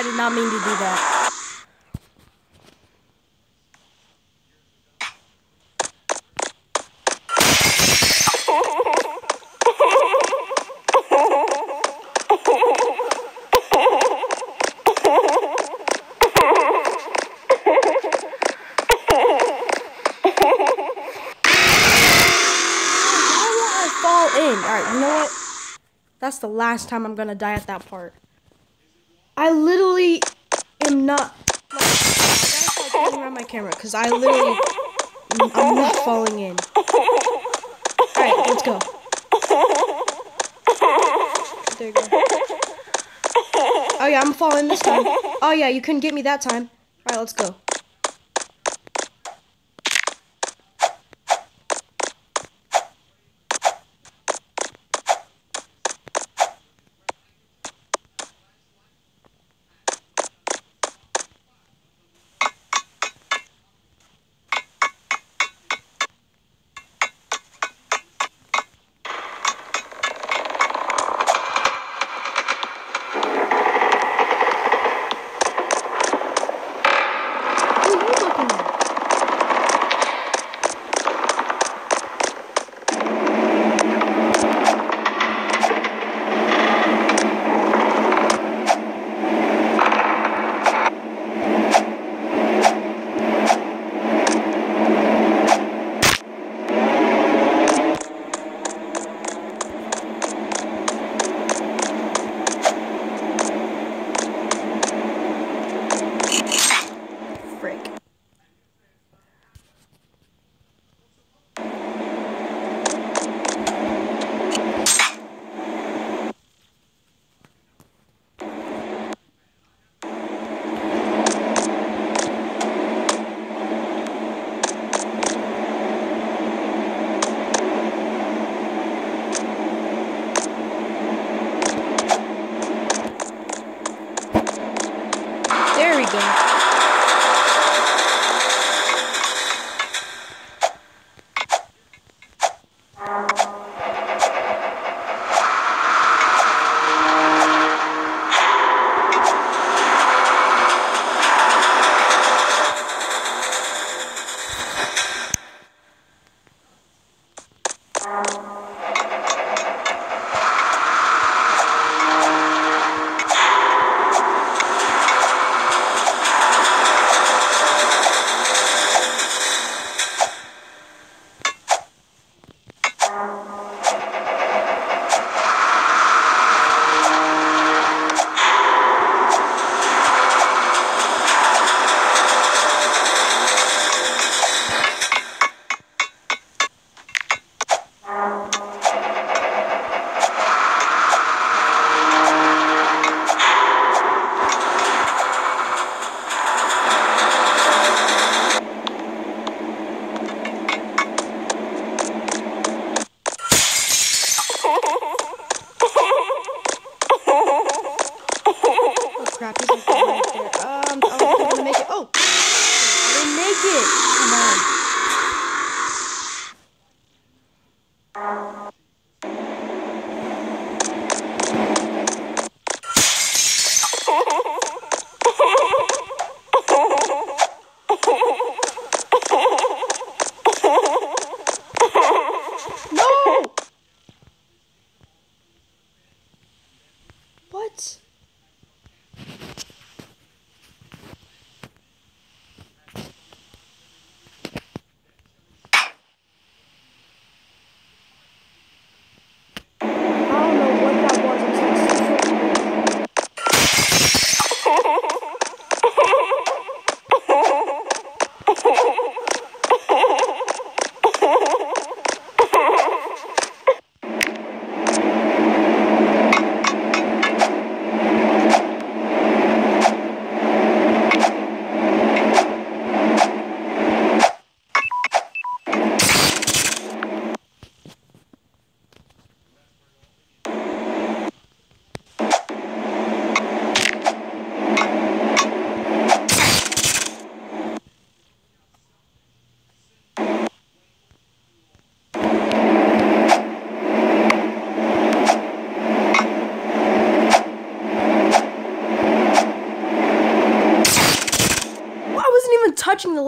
I did not mean to do that. Alright, you know what? That's the last time I'm gonna die at that part. I literally not. Like, turning around my camera because I literally. I'm not falling in. Alright, let's go. There you go. Oh yeah, I'm falling this time. Oh yeah, you couldn't get me that time. Alright, let's go.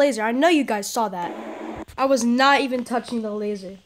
Laser. I know you guys saw that. I was not even touching the laser.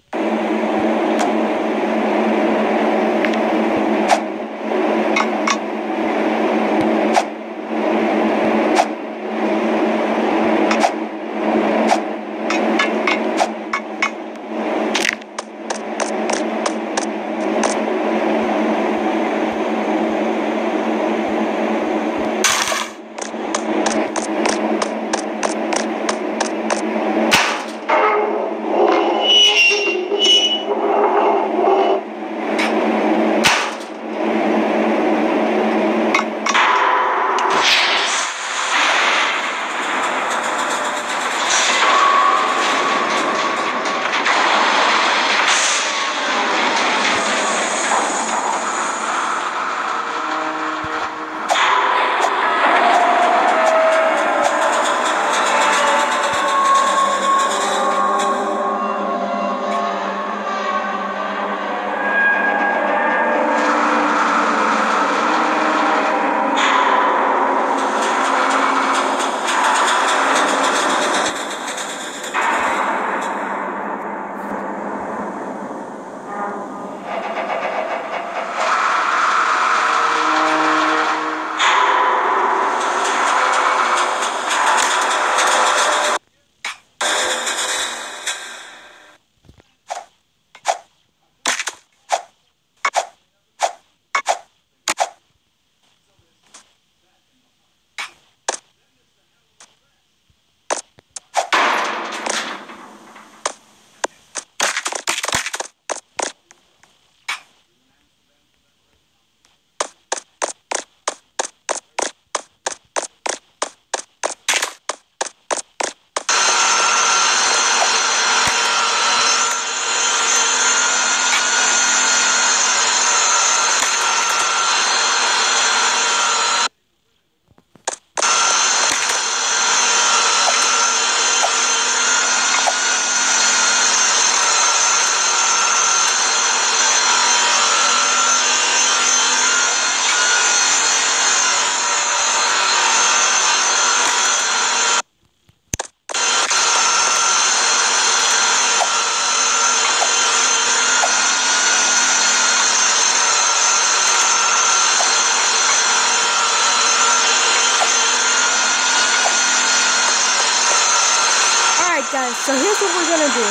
Guys, so here's what we're gonna do.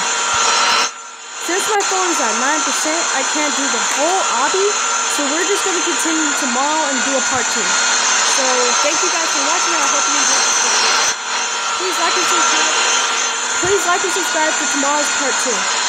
Since my phone is at 9%, I can't do the whole obby, so we're just gonna continue tomorrow and do a part two. So thank you guys for watching, I hope you enjoyed this video. Please like and subscribe. Please like and subscribe for tomorrow's part two.